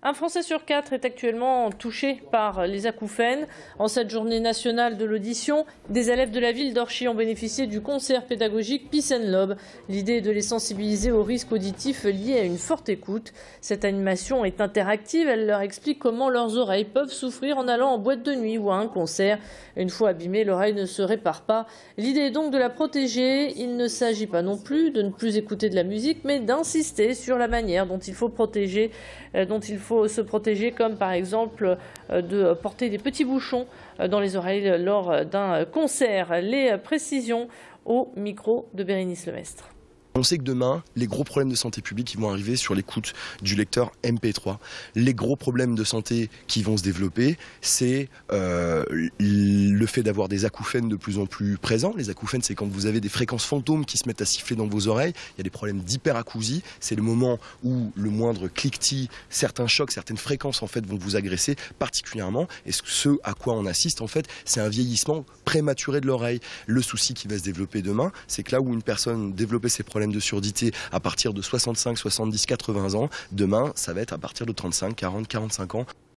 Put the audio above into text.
Un Français sur quatre est actuellement touché par les acouphènes. En cette journée nationale de l'audition, des élèves de la ville d'Orchy ont bénéficié du concert pédagogique Peace and Love. L'idée est de les sensibiliser aux risques auditifs liés à une forte écoute. Cette animation est interactive. Elle leur explique comment leurs oreilles peuvent souffrir en allant en boîte de nuit ou à un concert. Une fois abîmée, l'oreille ne se répare pas. L'idée est donc de la protéger. Il ne s'agit pas non plus de ne plus écouter de la musique, mais d'insister sur la manière dont il faut protéger, euh, dont il faut faut se protéger, comme par exemple euh, de porter des petits bouchons euh, dans les oreilles lors d'un concert. Les précisions au micro de Bérénice Lemestre. On sait que demain, les gros problèmes de santé publique vont arriver sur l'écoute du lecteur MP3. Les gros problèmes de santé qui vont se développer, c'est euh, le fait d'avoir des acouphènes de plus en plus présents. Les acouphènes, c'est quand vous avez des fréquences fantômes qui se mettent à siffler dans vos oreilles. Il y a des problèmes d'hyperacousie. C'est le moment où le moindre cliquetis, certains chocs, certaines fréquences vont vous agresser particulièrement. Et ce à quoi on assiste en fait, c'est un vieillissement prématuré de l'oreille. Le souci qui va se développer demain, c'est que là où une personne développait ses de surdité à partir de 65, 70, 80 ans. Demain, ça va être à partir de 35, 40, 45 ans.